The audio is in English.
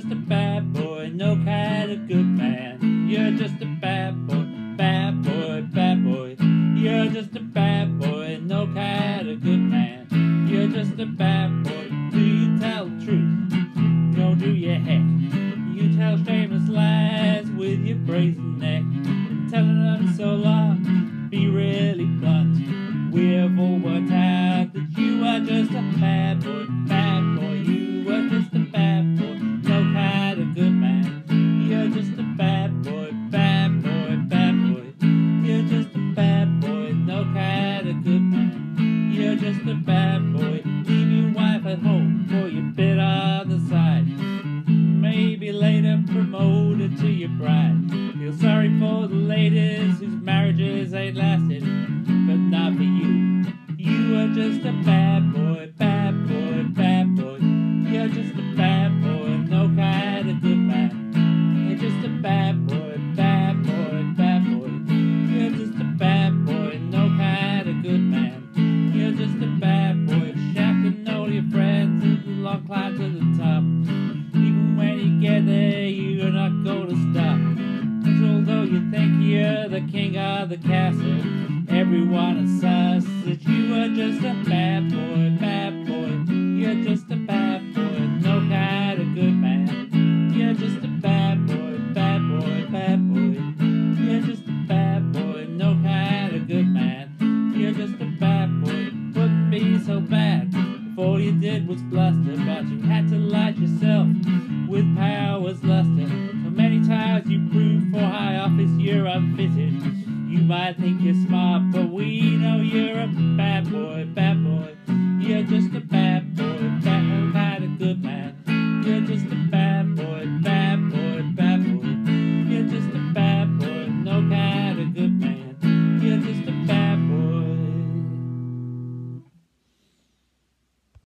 just a bad boy, no kind of good man. You're just a bad boy, bad boy, bad boy. You're just a bad boy, no kind of good man. You're just a bad boy. Do you tell the truth? No, do you heck? You tell shameless lies with your brazen neck. Been telling them so long, be really blunt. We've all worked out that you are just a bad boy, bad boy. You good. You're just a bad boy. Leave your wife at home for your bit on the side. Maybe later promoted to your bride. Feel sorry for the ladies whose marriages ain't lasted, but not for you. You are just a bad think you're the king of the castle, everyone insists that you are just a bad boy, bad boy. You're just a bad boy, no kind of good man. You're just a bad boy, bad boy, bad boy. You're just a bad boy, no kind of good man. You're just a bad boy, wouldn't be so bad if all you did was bluster, but you had to light yourself you're unfitted. You might think you're smart, but we know you're a bad boy, bad boy. You're just a bad boy,